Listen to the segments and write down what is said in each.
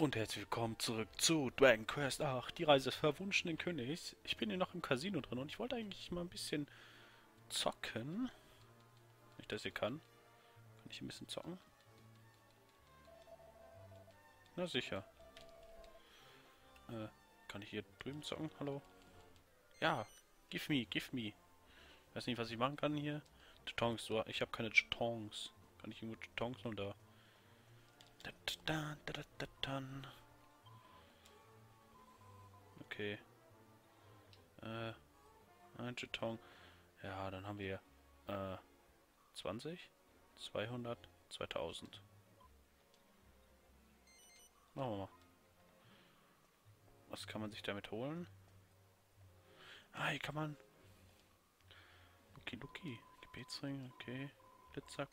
Und herzlich willkommen zurück zu Dragon Quest 8, die Reise des verwunschenen Königs. Ich bin hier noch im Casino drin und ich wollte eigentlich mal ein bisschen zocken. Wenn ich das hier kann. Kann ich ein bisschen zocken? Na sicher. Äh, kann ich hier drüben zocken? Hallo? Ja, give me, give me. Weiß nicht, was ich machen kann hier. Jetons, ich habe keine Jetons. Kann ich irgendwo Jetons noch da? Okay. Äh, ein Jeton. Ja, dann haben wir äh, 20, 200, 2000. Machen wir mal. Was kann man sich damit holen? Ah, hier kann man... Lucky. Gebetsring, okay. Blitzsack.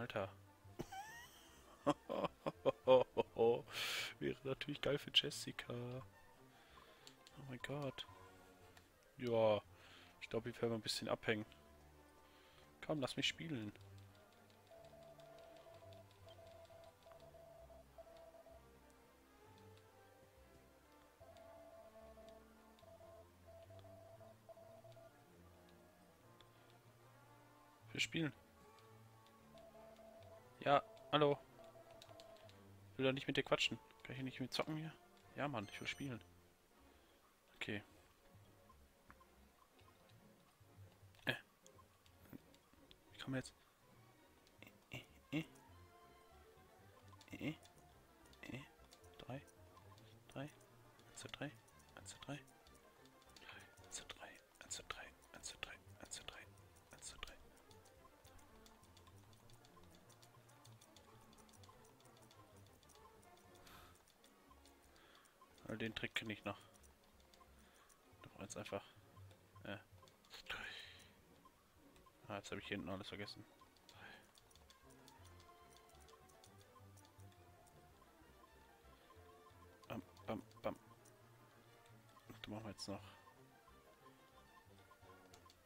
Alter. Wäre natürlich geil für Jessica. Oh mein Gott. Ja, ich glaube, ich werde mal ein bisschen abhängen. Komm, lass mich spielen. Wir spielen. Ja, hallo. Ich will doch nicht mit dir quatschen. Kann ich nicht mit zocken hier? Ja, Mann, ich will spielen. Okay. Äh. Ich komme jetzt. Äh, äh, äh. Äh, drei. Drei. Eins, zwei, drei. Den Trick kenne ich noch. Doch jetzt einfach. Äh. Ah, jetzt habe ich hier hinten alles vergessen. Bam, bam, bam. Da machen wir jetzt noch.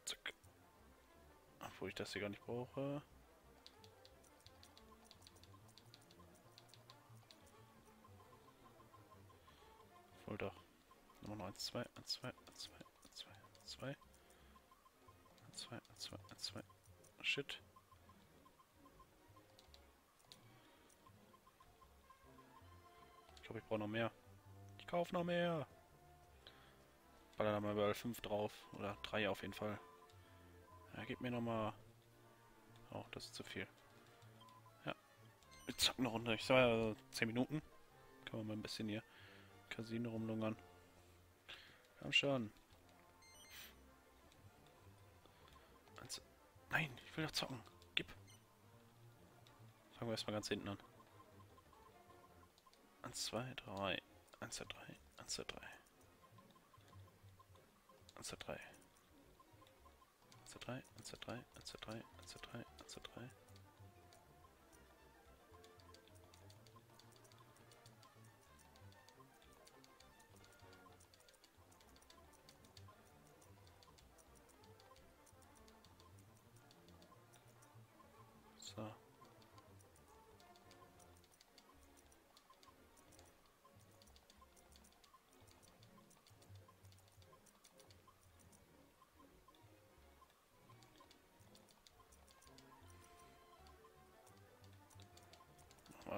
Zack. Obwohl ich das hier gar nicht brauche. 2, A2, A2, 2, 2, A2, A2, A2. Shit. Ich glaube, ich brauche noch mehr. Ich kaufe noch mehr. Baller da mal überall 5 drauf. Oder 3 auf jeden Fall. Ja, gib mir nochmal... Oh, das ist zu viel. Ja. Ich zack noch runter. Ich sag ja, 10 also Minuten. Können wir mal ein bisschen hier Casino rumlungern. Komm schon. Also, nein, ich will doch zocken. Gib. Fangen wir erstmal ganz hinten an. 1, 2, 3. 1, 2, 3. 1, 2, 3. 1, 2, 3. 1, 2, 3. 1, 2, 3. 1, 2, 3. 1, 2, 3. 1, 2, 3.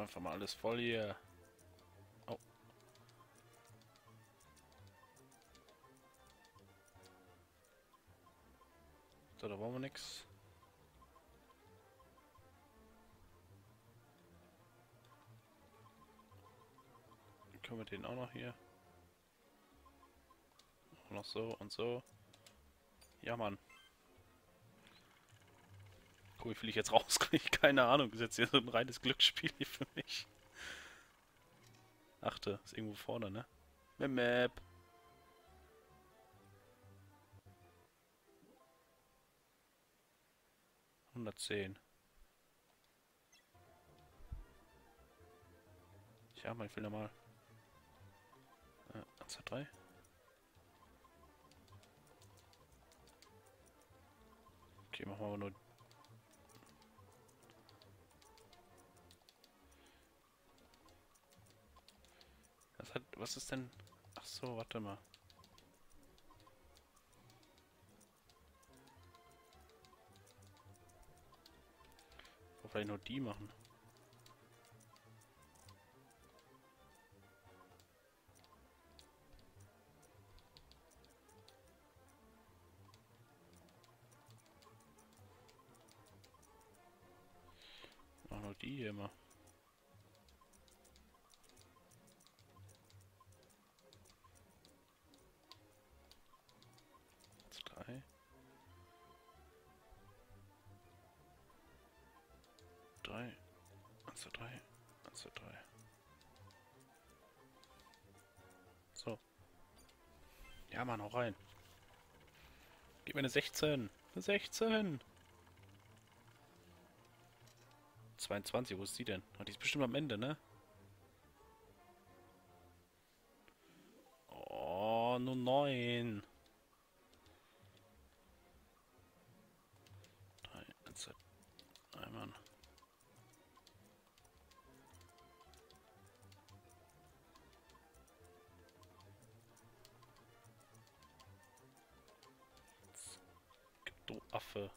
Einfach mal alles voll hier. Oh. So, da brauchen wir nichts. können wir den auch noch hier. Auch noch so und so. Ja, Mann. Cool, wie viel ich jetzt rauskriege, keine Ahnung. Das ist jetzt hier so ein reines Glücksspiel hier für mich. Achte, ist irgendwo vorne, ne? Map. Map. Hundertzehn. Ja, mein Film mal. 1, 2, 3. Okay, machen wir aber nur... was ist denn? Ach so, warte mal. Wo vielleicht nur die machen. Auch nur die hier immer. 1, 2, 3. 1, 2, 3. So. Ja, Mann, hau rein. Gib mir eine 16. Eine 16. 22, wo ist die denn? Die ist bestimmt am Ende, ne? Affe.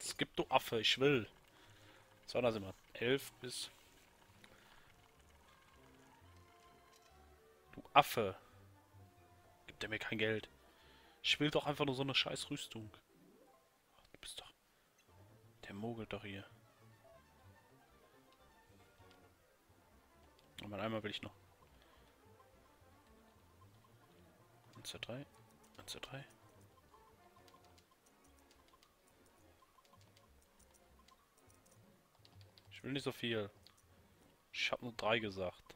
Skip, du Affe, ich will. So, da sind wir. 11 bis... Du Affe. Gibt er mir kein Geld. Ich will doch einfach nur so eine scheiß Rüstung. Ach, du bist doch... Der mogelt doch hier. Aber einmal will ich noch. 1, 2, 3. 1, 2, 3. Ich will nicht so viel. Ich habe nur drei gesagt.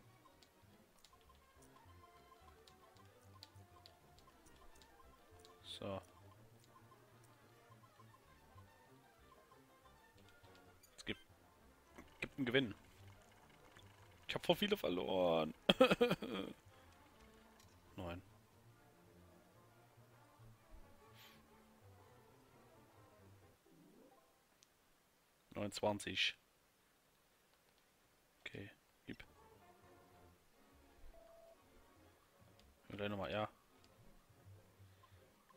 So. Gibt einen Gewinn. Ich habe vor viele verloren. Neun. Neunundzwanzig. Okay, gib. Gleich nochmal, ja.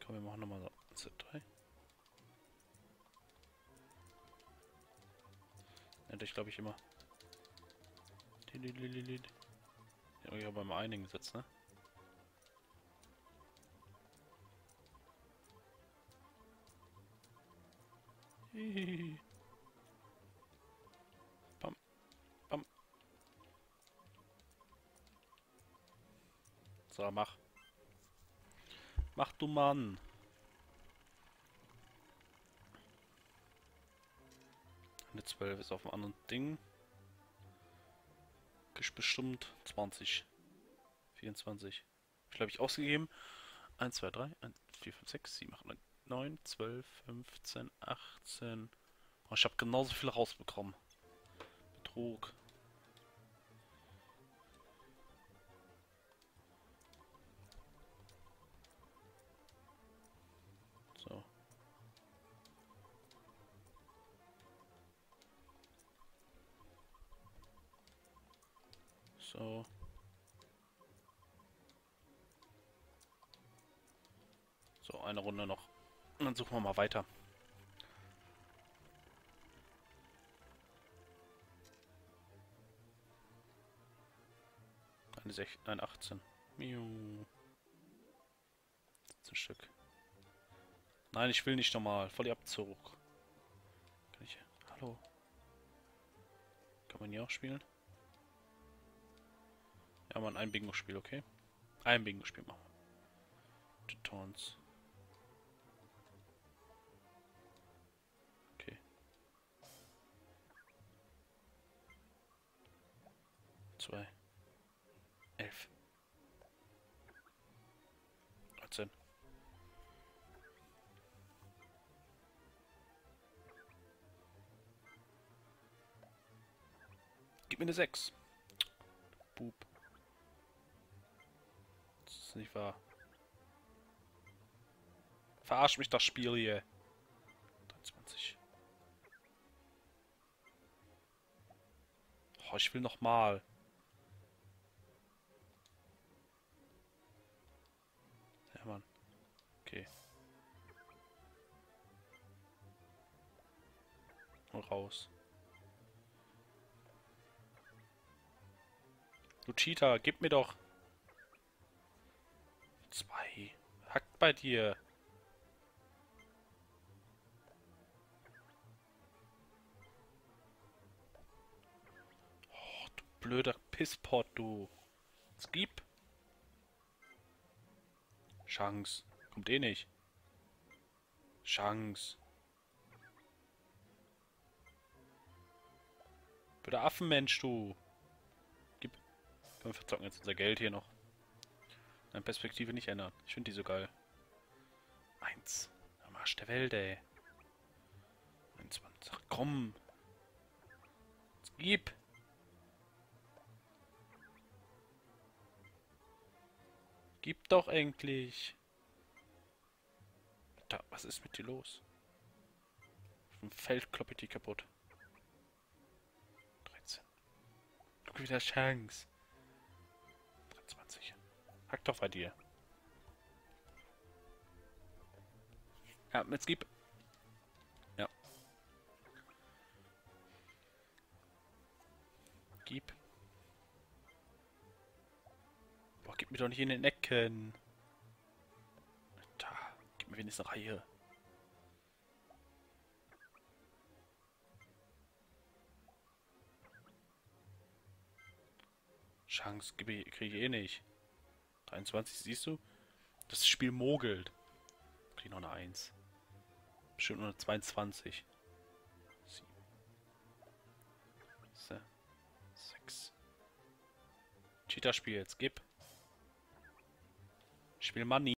Komm, wir machen nochmal so. Z3. Hätte ich glaube ich immer. Ja, habe beim einigen gesetzt, ne? Hihihi. So, mach. Mach du Mann. 12 ist auf dem anderen Ding. Bestimmt 20. 24. Ich glaube ich ausgegeben. 1, 2, 3, 1, 4, 5, 6, 7, 8, 9, 9 12, 15, 18. Oh, ich habe genauso viel rausbekommen. Betrug. So. So, eine Runde noch. Und dann suchen wir mal weiter. Eine 16, nein, 18. Miu. 17 Stück. Nein, ich will nicht nochmal. Voll die Abzug. Kann ich... Hallo? Kann man hier auch spielen? Ja, man, ein Bingo-Spiel, okay? Ein Bingo-Spiel machen. Tons. Okay. Zwei. Elf. 13. Gib mir eine 6. nicht wahr. Verarsch mich das Spiel hier. 23. Oh, ich will noch mal. Ja, Mann. Okay. Und raus. Du Cheater, gib mir doch. Zwei. Hackt bei dir. Oh, du blöder Pisspot, du. Skip. Chance. Kommt eh nicht. Chance. Blöder Affenmensch, du. Gib. Wir verzocken jetzt unser Geld hier noch. Deine Perspektive nicht ändern. Ich finde die so geil. Eins. Am Arsch der Welt, ey. 21. Komm. Gib. Gib doch endlich. Da, was ist mit dir los? Auf dem Feld kloppet die kaputt. 13. Guck wieder Chance. 23. Hack doch bei dir. Ja, jetzt gib. Ja. Gib. Boah, gib mir doch nicht in den Ecken. Da, gib mir wenigstens eine Reihe. Chance kriege ich eh nicht. 23, siehst du? Das Spiel mogelt. Krieg noch eine 1. Bestimmt nur eine 22. 7. 6. Cheater-Spiel jetzt, gib. Spiel Money.